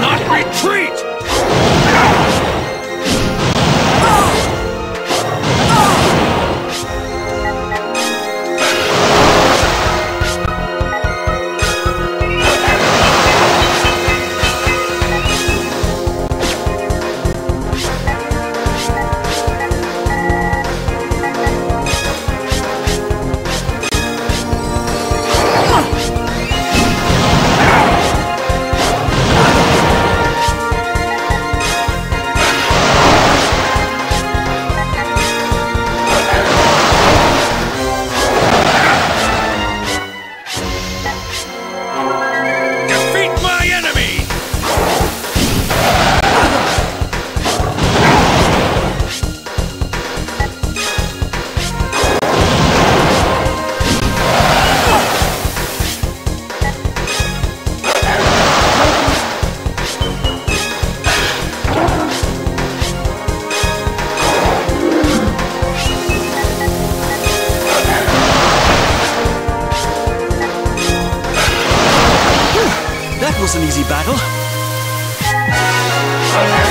not retreat! Enemy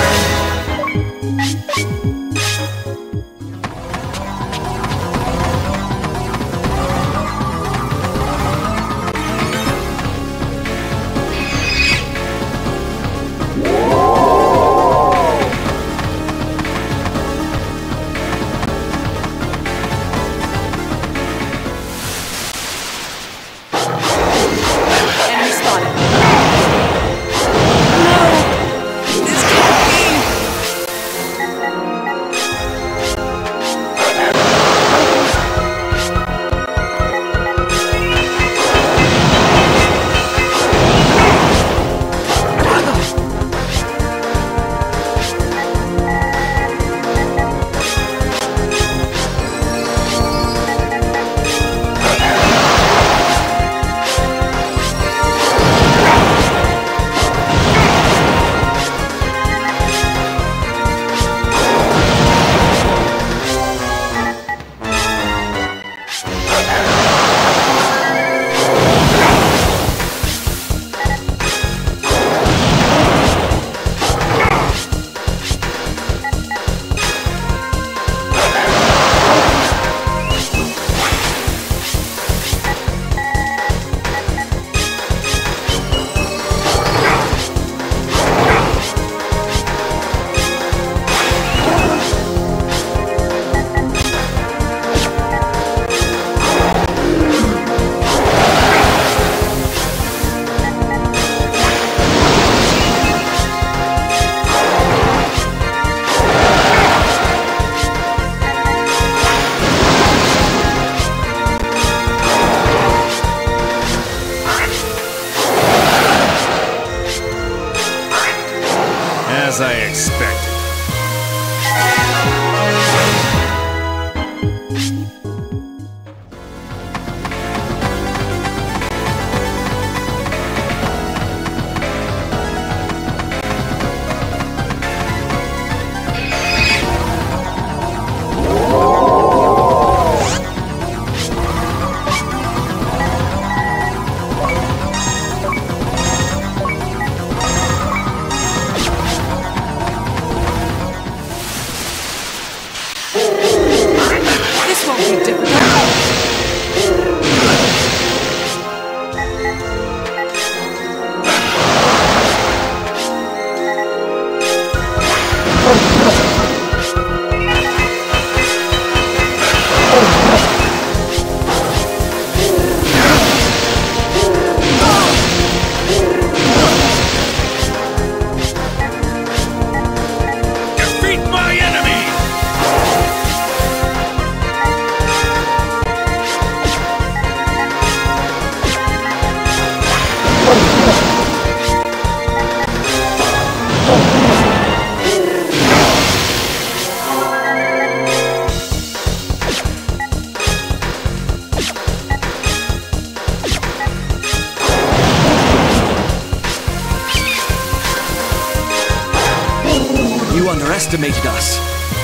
underestimated us.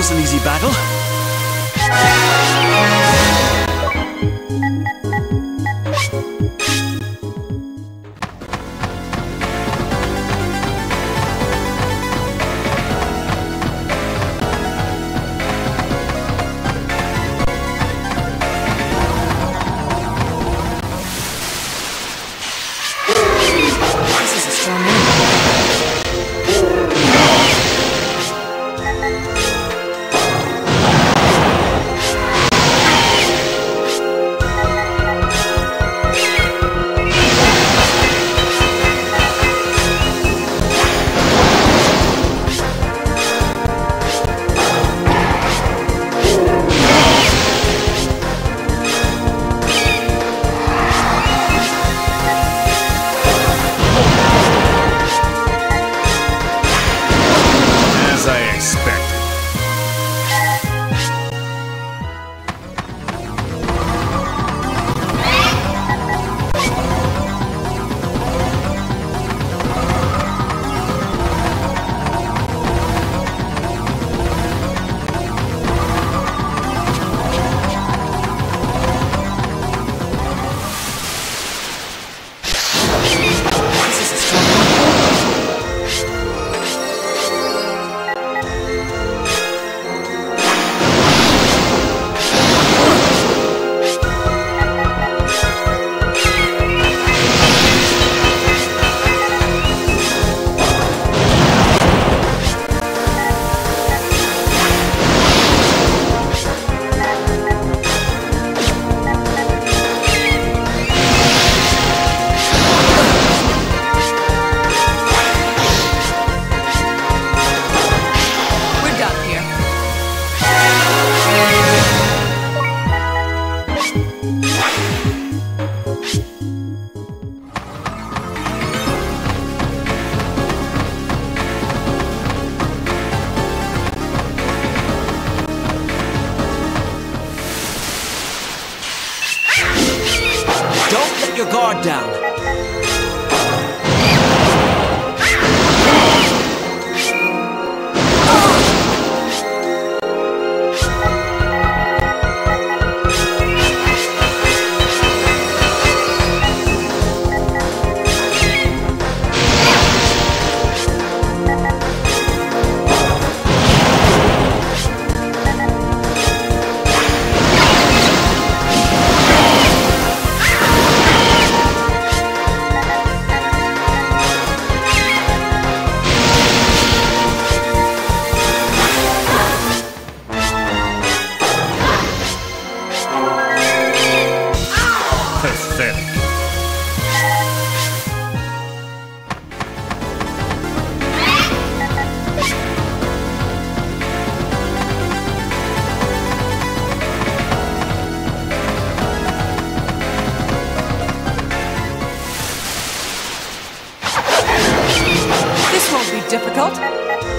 Was an easy battle. Your guard down. Difficult.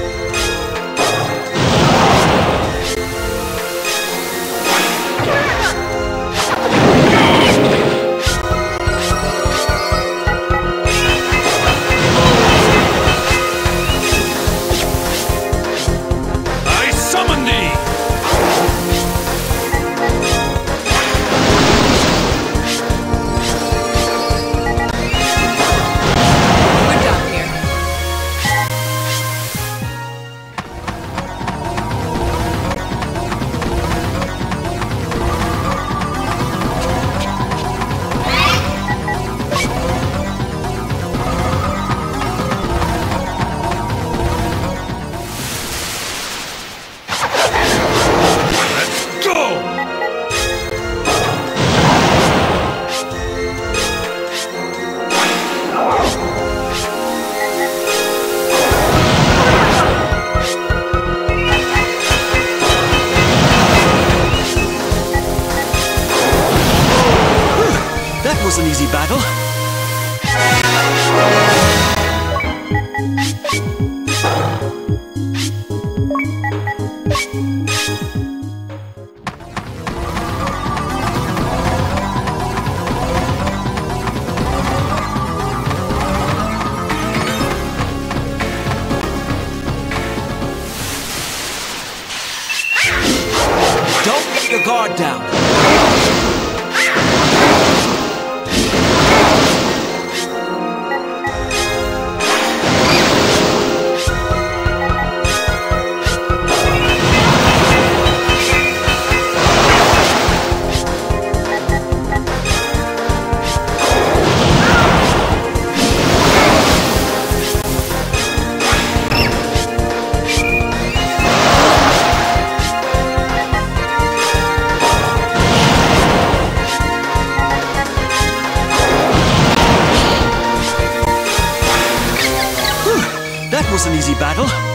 Was an easy battle.